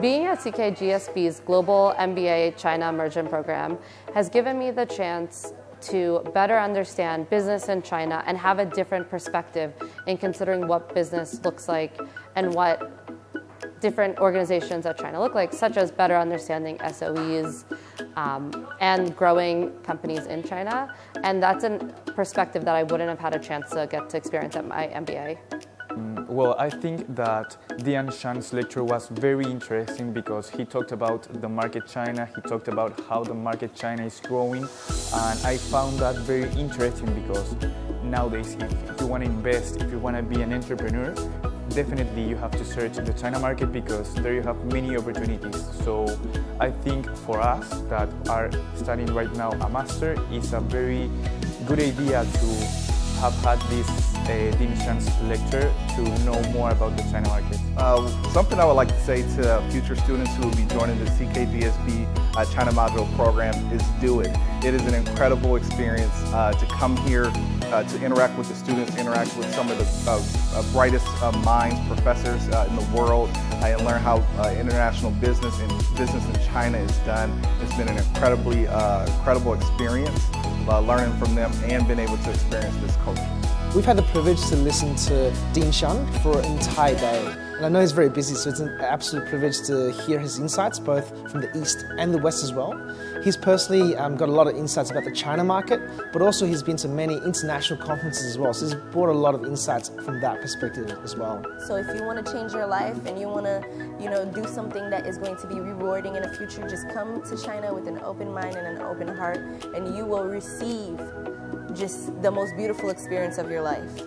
Being at CKGSB's Global MBA China Immersion Program has given me the chance to better understand business in China and have a different perspective in considering what business looks like and what different organizations at China look like, such as better understanding SOEs um, and growing companies in China. And that's a perspective that I wouldn't have had a chance to get to experience at my MBA. Mm, well, I think that Dean Xiang's lecture was very interesting because he talked about the market China, he talked about how the market China is growing, and I found that very interesting because nowadays if, you want to invest, if you want to be an entrepreneur, definitely you have to search the China market because there you have many opportunities. So I think for us that are studying right now a master is a very good idea to have had this uh, Dian lecture to know more about the China market. Uh, something I would like to say to future students who will be joining the CKGSB uh, China Module program is do it. It is an incredible experience uh, to come here uh, to interact with the students, interact with some of the uh, uh, brightest uh, minds, professors uh, in the world, and learn how international business and business in China is done. It's been an incredibly incredible experience Uh, learning from them and being able to experience this culture. We've had the privilege to listen to Dean Xiang for an entire day. And I know he's very busy, so it's an absolute privilege to hear his insights, both from the East and the West as well. He's personally um, got a lot of insights about the China market, but also he's been to many international conferences as well. So he's brought a lot of insights from that perspective as well. So if you want to change your life and you want to, you know, do something that is going to be rewarding in the future, just come to China with an open mind and an open heart, and you will receive just the most beautiful experience of your life.